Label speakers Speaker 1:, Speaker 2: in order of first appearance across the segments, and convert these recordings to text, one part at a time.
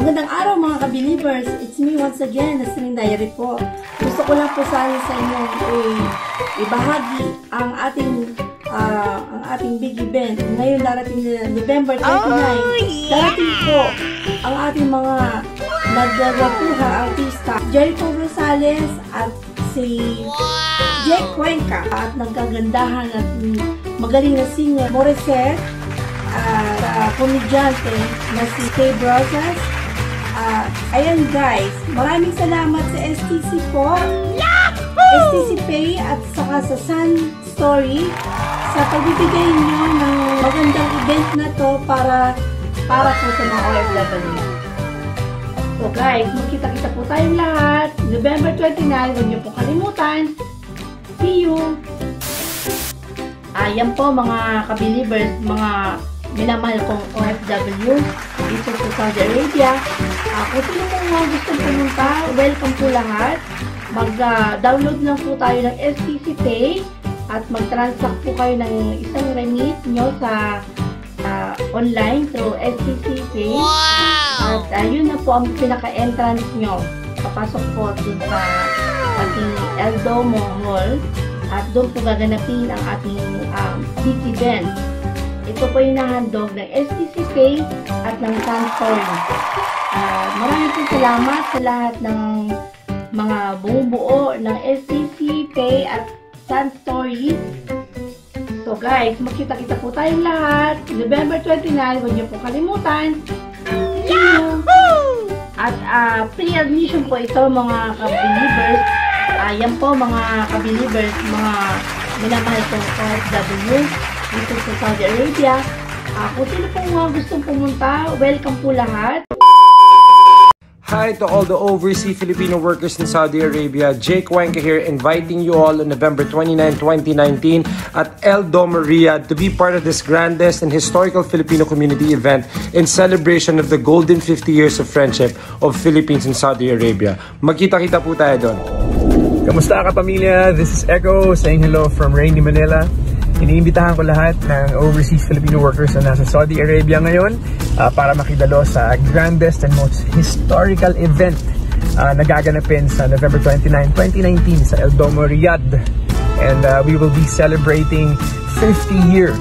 Speaker 1: Magandang araw mga ka-believers. It's me once again, Nasring Diary po. Gusto ko lang po sana sa inyo eh, ibahagi ang ating ah, ang ating big event. Ngayon darating na November 29. Darating po ang ating mga nagdagapuha artista. Jericho Rosales at si Jake Cuenca at nagkagandahan at magaling na singer Morissette at uh, komedyante na si Kay Brosas. Ah, ayan guys, maraming salamat sa STC po. STC Pay at saka sa Sun Story sa pagbibigay niyo ng magandang event na to para para po sa mga OFW. So guys, magkita-kita po tayong lahat. November 29, huwag niyo po kalimutan. See you! Ayan po mga ka-believers, mga minamahal kong OFW dito sa Saudi Arabia. Uh, kung sino mga gusto pumunta, welcome po lahat. Mag-download lang po tayo ng STC Pay at mag-transact po kayo ng isang remit nyo sa ah, online through STC Pay. At uh, yun na po ang pinaka-entrance nyo. Papasok po dun sa ating El Domo Hall at doon po gaganapin ang ating um, big event. Ito po yung nahandog ng STC Pay at ng Sunstory. Uh, maraming po salamat sa lahat ng mga bumubuo ng STC Pay at Sunstory. So guys, makita-kita po tayong lahat. November 29, huwag niyo po kalimutan. At uh, free admission po ito mga ka-believers. Ayan po mga ka-believers, mga minamahal kong OFW dito sa Saudi Arabia. Uh, kung sino po mga gustong pumunta, welcome po lahat.
Speaker 2: Hi to all the overseas Filipino workers in Saudi Arabia. Jake Cuenca here inviting you all on November 29, 2019 at El Domo to be part of this grandest and historical Filipino community event in celebration of the golden 50 years of friendship of Philippines and Saudi Arabia. Magkita-kita po tayo doon.
Speaker 3: Kamusta ka pamilya? This is Echo saying hello from rainy Manila. Iniimbitahan ko lahat ng overseas Filipino workers na nasa Saudi Arabia ngayon uh, para makidalo sa grandest and most historical event uh, na gaganapin sa November 29, 2019 sa El Domo, Riyadh. And uh, we will be celebrating 50 years,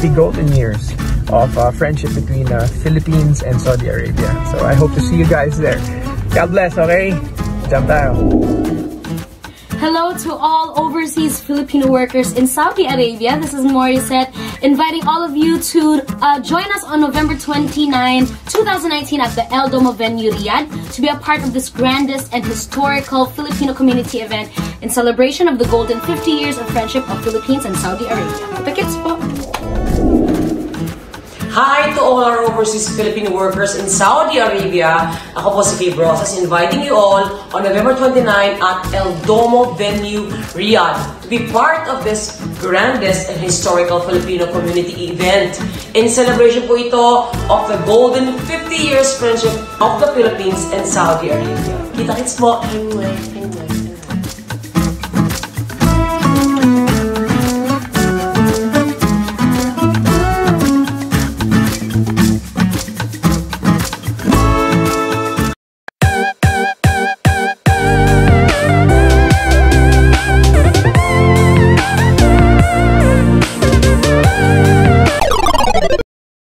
Speaker 3: 50 golden years of uh, friendship between uh, Philippines and Saudi Arabia. So I hope to see you guys there. God bless, okay? Jump tayo.
Speaker 4: Hello to all overseas Filipino workers in Saudi Arabia. This is Morissette inviting all of you to uh, join us on November 29, 2019 at the El Domo venue Riyadh to be a part of this grandest and historical Filipino community event in celebration of the golden 50 years of friendship of Philippines and Saudi Arabia. Tickets po!
Speaker 5: Hi to all our overseas Filipino workers in Saudi Arabia. Ako po si Kay Brosas inviting you all on November 29 at El Domo venue, Riyadh to be part of this grandest and historical Filipino community event. In celebration po ito of the golden 50 years friendship of the Philippines and Saudi Arabia. Kita-kits po. Anyway, anyway.